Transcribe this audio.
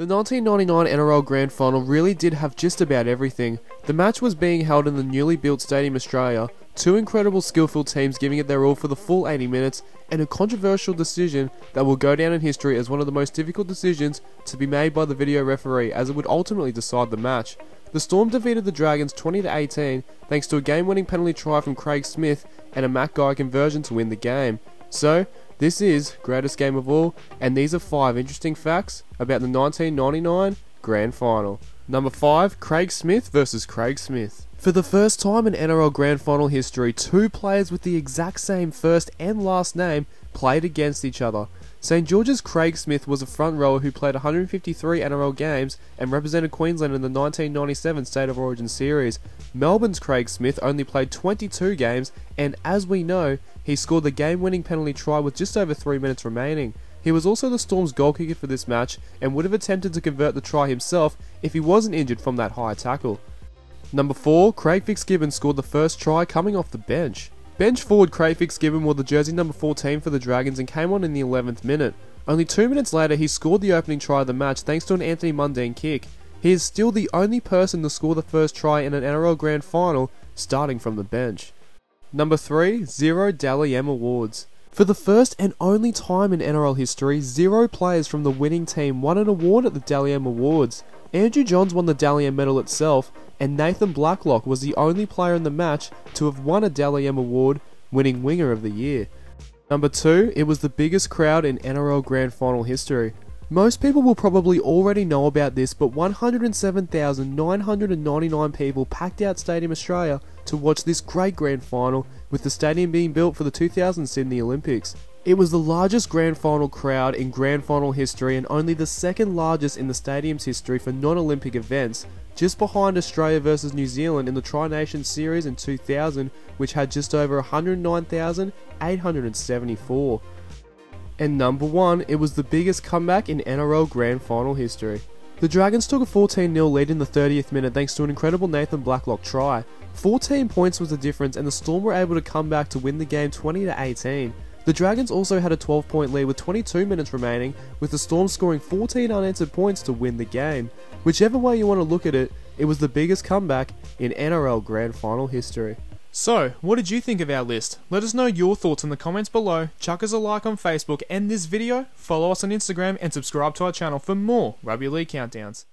The 1999 NRL Grand Final really did have just about everything. The match was being held in the newly built Stadium Australia, two incredible skillful teams giving it their all for the full 80 minutes, and a controversial decision that will go down in history as one of the most difficult decisions to be made by the video referee as it would ultimately decide the match. The Storm defeated the Dragons 20 to 18 thanks to a game-winning penalty try from Craig Smith and a Matt Geyer conversion to win the game. So, this is greatest game of all, and these are five interesting facts about the 1999 Grand Final. Number five, Craig Smith versus Craig Smith. For the first time in NRL Grand Final history, two players with the exact same first and last name played against each other. St George's Craig Smith was a front rower who played 153 NRL games and represented Queensland in the 1997 State of Origin series. Melbourne's Craig Smith only played 22 games, and as we know, he scored the game winning penalty try with just over 3 minutes remaining. He was also the Storm's goal kicker for this match and would have attempted to convert the try himself if he wasn't injured from that high tackle. Number 4, Craig Fitzgibbon scored the first try coming off the bench. Bench forward Craig Fitzgibbon wore the jersey number 14 for the Dragons and came on in the 11th minute. Only two minutes later, he scored the opening try of the match thanks to an Anthony Mundine kick. He is still the only person to score the first try in an NRL Grand Final, starting from the bench. Number 3, Zero Dally M Awards. For the first and only time in NRL history, zero players from the winning team won an award at the Dally M Awards. Andrew Johns won the Dally M medal itself, and Nathan Blacklock was the only player in the match to have won a Dally M award, winning Winger of the Year. Number 2, it was the biggest crowd in NRL Grand Final history. Most people will probably already know about this, but 107,999 people packed out Stadium Australia to watch this great grand final, with the stadium being built for the 2000 Sydney Olympics. It was the largest grand final crowd in grand final history and only the second largest in the stadium's history for non Olympic events, just behind Australia versus New Zealand in the Tri Nations Series in 2000, which had just over 109,874. And number one, it was the biggest comeback in NRL Grand Final history. The Dragons took a 14 0 lead in the 30th minute thanks to an incredible Nathan Blacklock try. 14 points was the difference, and the Storm were able to come back to win the game 20 18. The Dragons also had a 12 point lead with 22 minutes remaining, with the Storm scoring 14 unanswered points to win the game. Whichever way you want to look at it, it was the biggest comeback in NRL Grand Final history. So, what did you think of our list? Let us know your thoughts in the comments below, chuck us a like on Facebook and this video, follow us on Instagram, and subscribe to our channel for more Rugby League Countdowns.